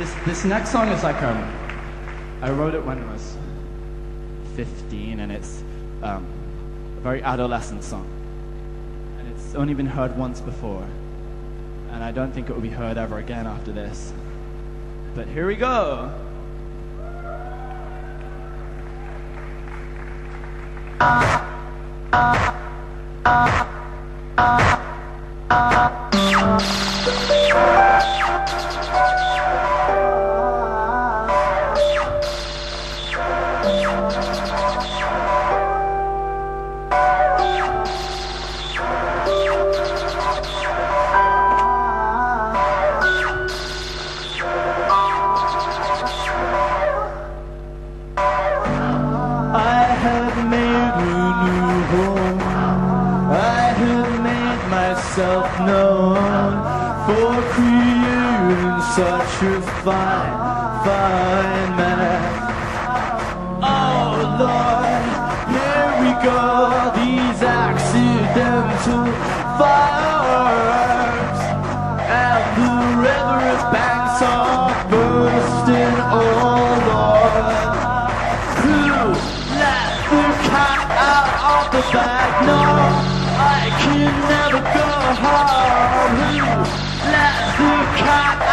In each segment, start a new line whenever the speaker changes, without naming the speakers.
This this next song is like um, I wrote it when I was 15, and it's um, a very adolescent song, and it's only been heard once before, and I don't think it will be heard ever again after this. But here we go. I myself known for creating such a fine, fine man. Oh Lord, here we go. These accidental fireworks, and the river's banks are bursting. Oh Lord. Who let the cat out of the bag? No, can never go home. Let the cat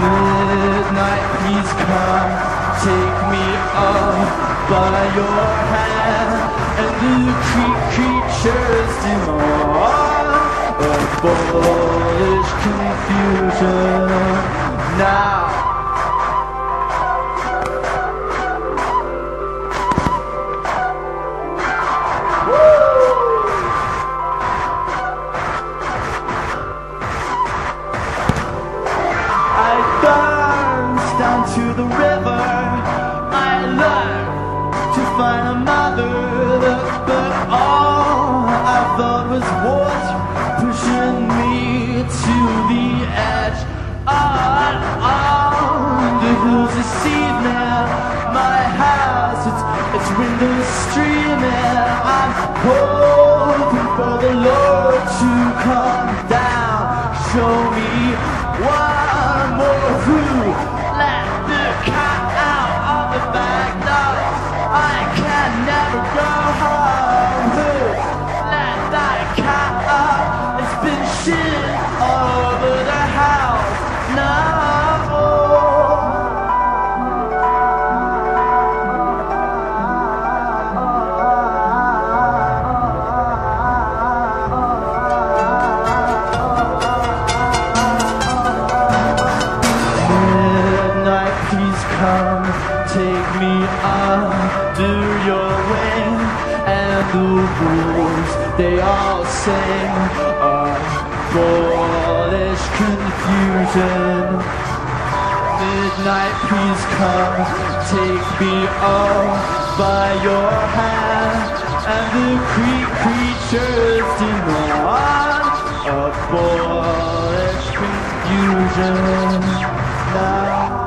Midnight, please come, take me up by your hand, and the cre- creatures demand a foolish confusion. Now. Find a mother, but all I thought was water pushing me to the edge. On, on the hills this now my house, its, its windows streaming. I'm hoping take me under your wing, and the wolves they all sing a foolish confusion. Midnight, please come, take me up by your hand, and the cre- creatures demand a foolish confusion now.